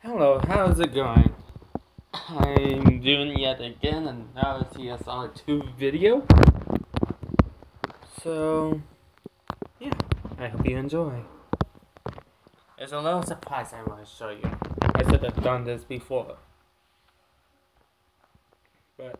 Hello, how's it going? I'm doing yet again another CSR 2 video. So, yeah, I hope you enjoy. There's a little surprise I want to show you. I should have done this before. But,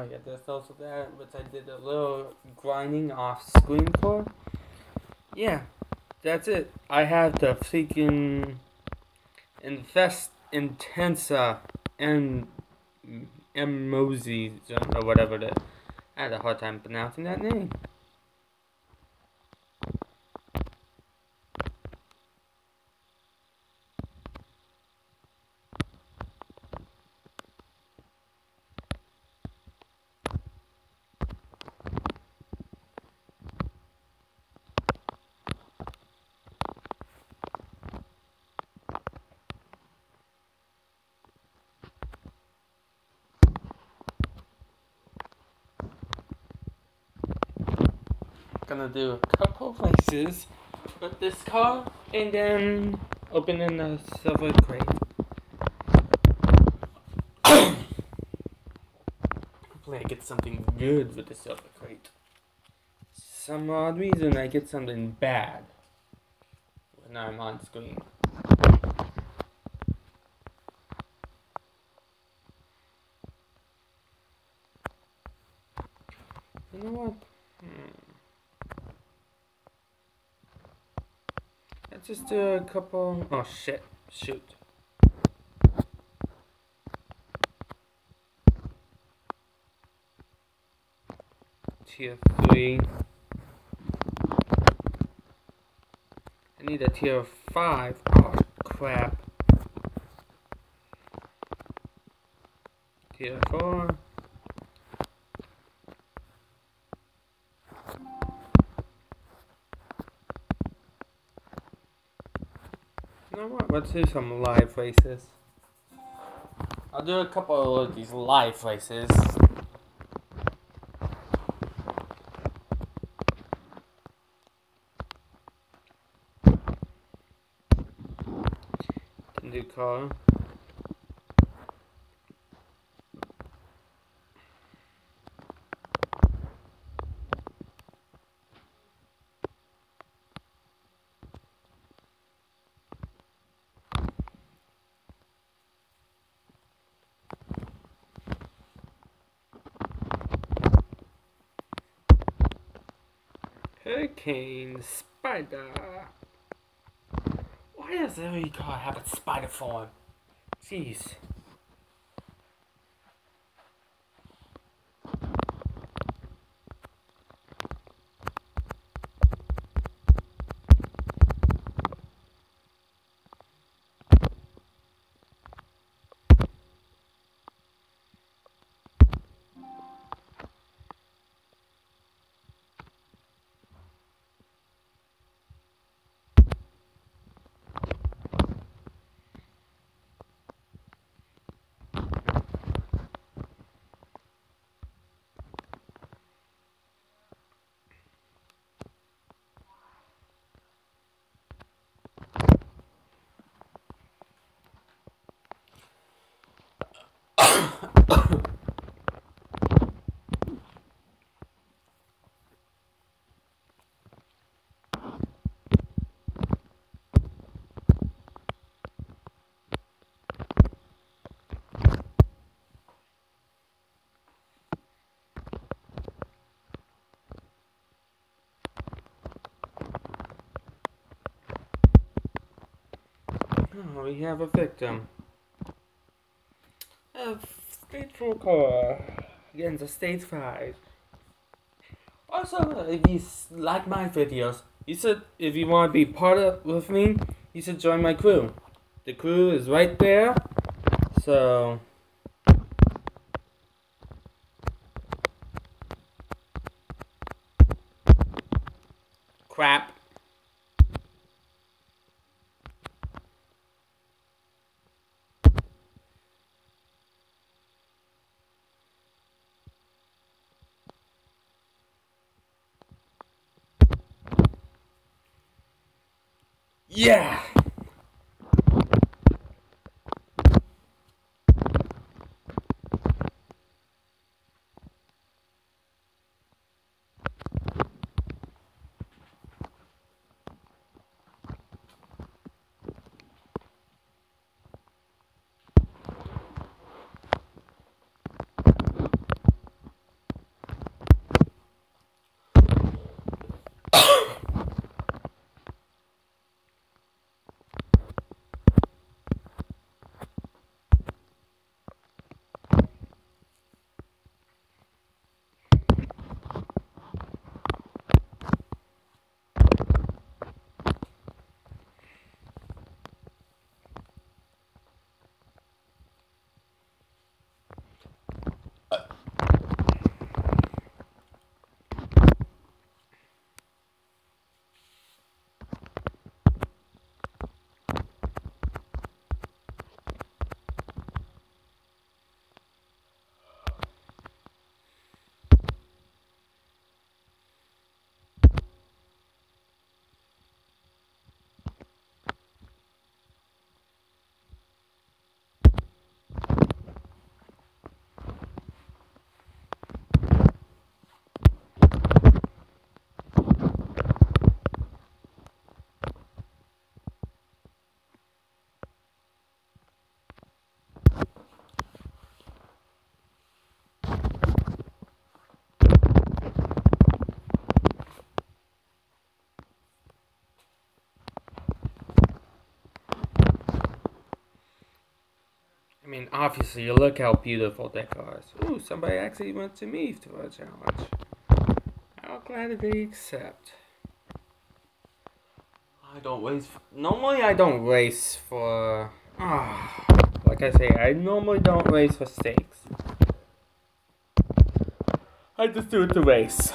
Oh yeah, there's also that, which I did a little grinding off screen for. Yeah, that's it. I have the freaking Invest Intensa and Emozi or whatever it is. I had a hard time pronouncing that name. Gonna do a couple races with this car and then opening the silver crate. Hopefully I get something good with the silver crate. Some odd reason I get something bad when I'm on screen. You know what? Hmm. Let's just do a couple. Oh shit! Shoot. Tier three. I need a tier five. Oh crap. Tier four. You know what? Let's do some live races. I'll do a couple of these live races. Can do car. Hurricane Spider. Why does every car have a spider form? Jeez. Oh, we have a victim. A stage 4 car against a state 5. Also, if you like my videos, you should, if you want to be part of with me, you should join my crew. The crew is right there. So, crap. Yeah! I mean, obviously, look how beautiful that car is. Ooh, somebody actually went to me for a challenge. How glad did they accept? I don't race. Normally, I don't race for. Ah, like I say, I normally don't race for stakes. I just do it to race.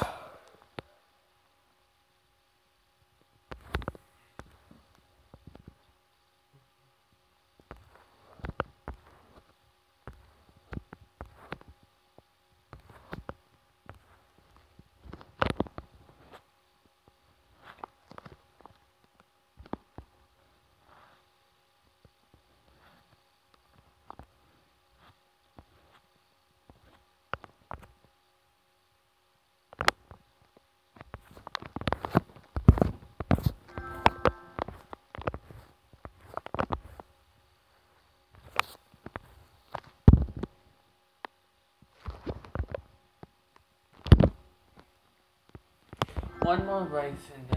One more race and then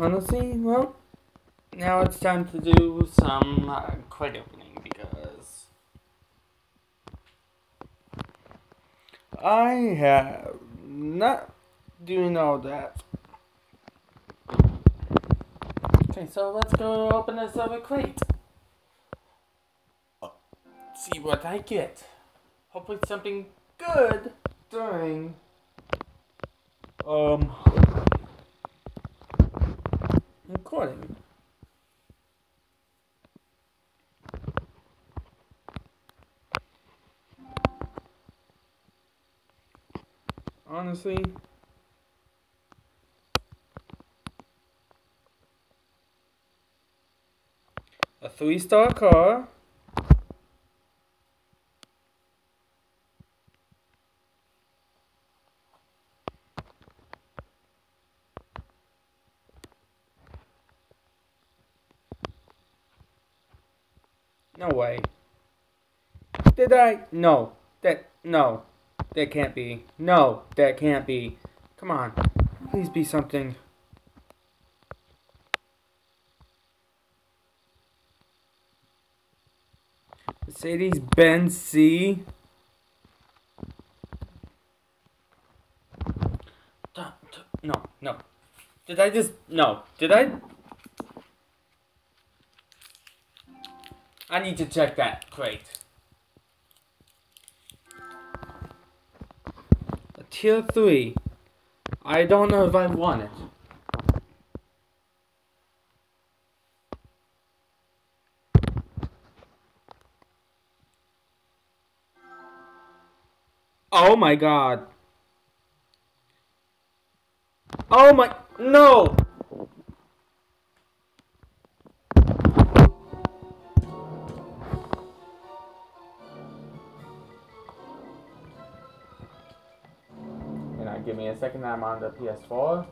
Honestly, well, now it's time to do some uh, credit I have not doing all that. Okay, so let's go open this other crate. See what I get. Hopefully something good during um recording. Honestly, a three star car. No way. Did I? No. That, no. That can't be. No, that can't be. Come on. Please be something. Mercedes Benz C. No, no. Did I just. No. Did I? I need to check that crate. Tier 3. I don't know if I want it. Oh my god. Oh my. No! Give me a second, I'm on the PS4.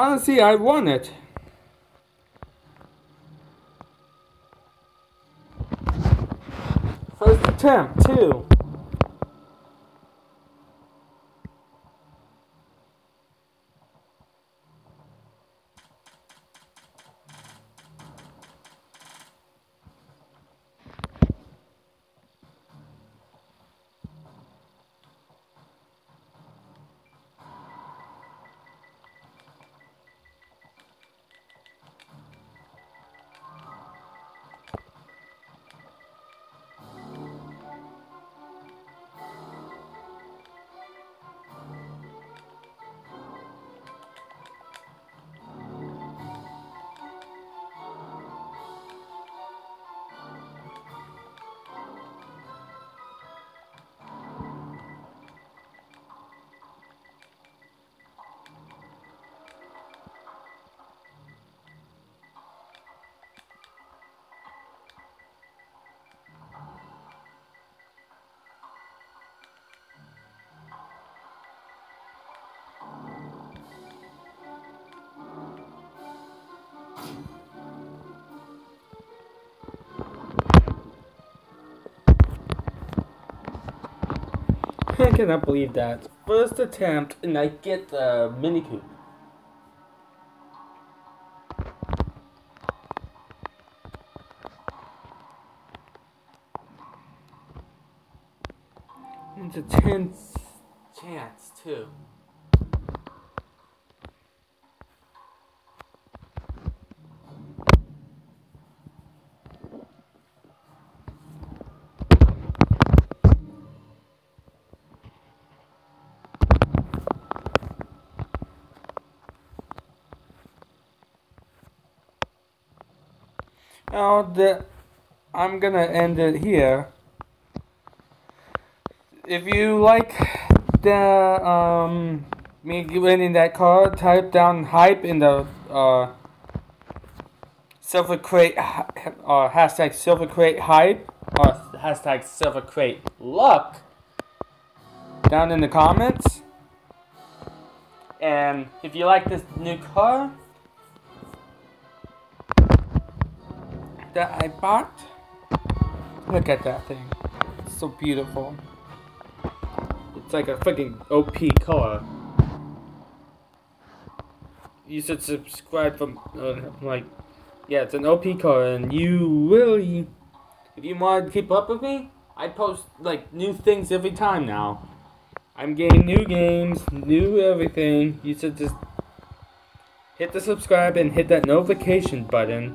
Honestly, I won it. First attempt, too. I cannot believe that. First attempt, and I get the Mini Coupe. It's a tenth chance, too. Now the I'm gonna end it here. If you like the um me winning that card, type down hype in the uh silver crate uh hashtag silver crate hype or hashtag silver crate luck down in the comments. And if you like this new car that I bought, look at that thing. It's so beautiful. It's like a freaking OP car. You should subscribe from, uh, like, yeah, it's an OP car, and you really, if you want to keep up with me, I post, like, new things every time now. I'm getting new games, new everything. You should just hit the subscribe and hit that notification button.